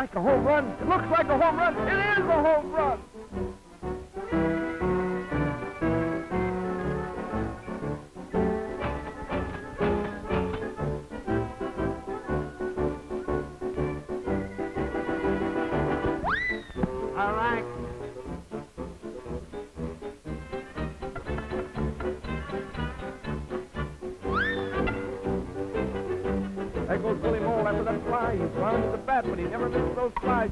like a home run. It looks like a home run. It is a home run. After that fly. He's the bat, but he never misses those flies.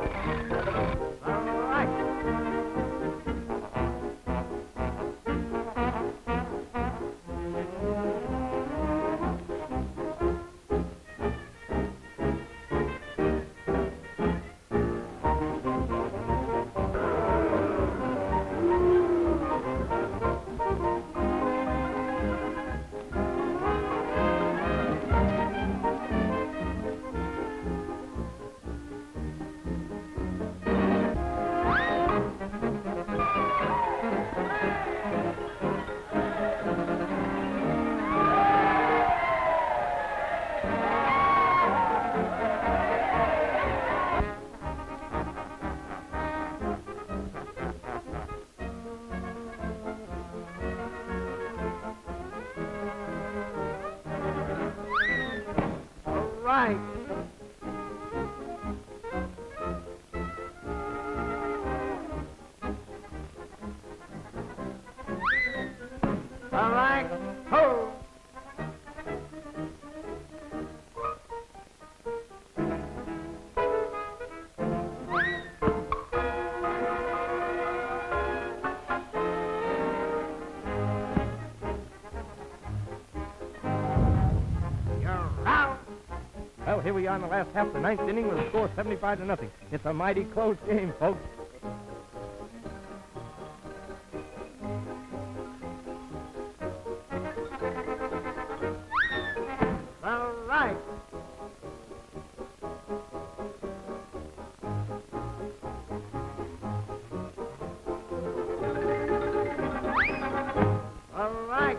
All right. All Well, here we are in the last half of the ninth inning with a score of 75 to nothing. It's a mighty close game, folks. All right. All right.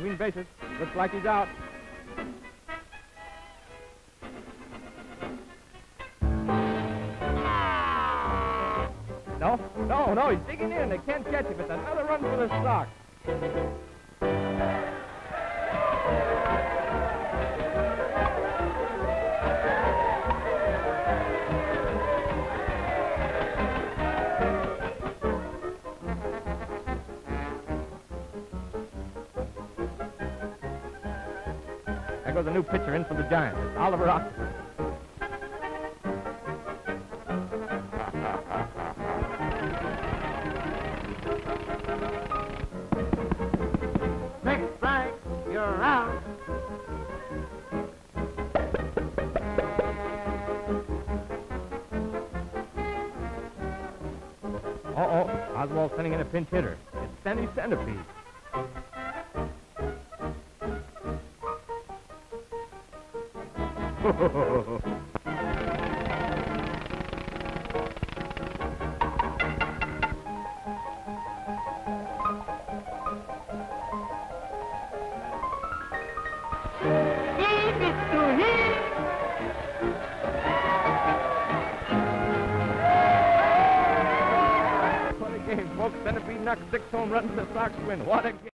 Between bases. Looks like he's out. No, no, no, he's digging in. They can't catch him. It's another run for the Sox. There goes a new pitcher in for the Giants. It's Oliver Oxford. Big strike, you're out. Uh-oh, Oswald's sending in a pinch hitter. It's Sandy Centipede. Folks. Centipede knocked six home runs. The Sox win. What a game.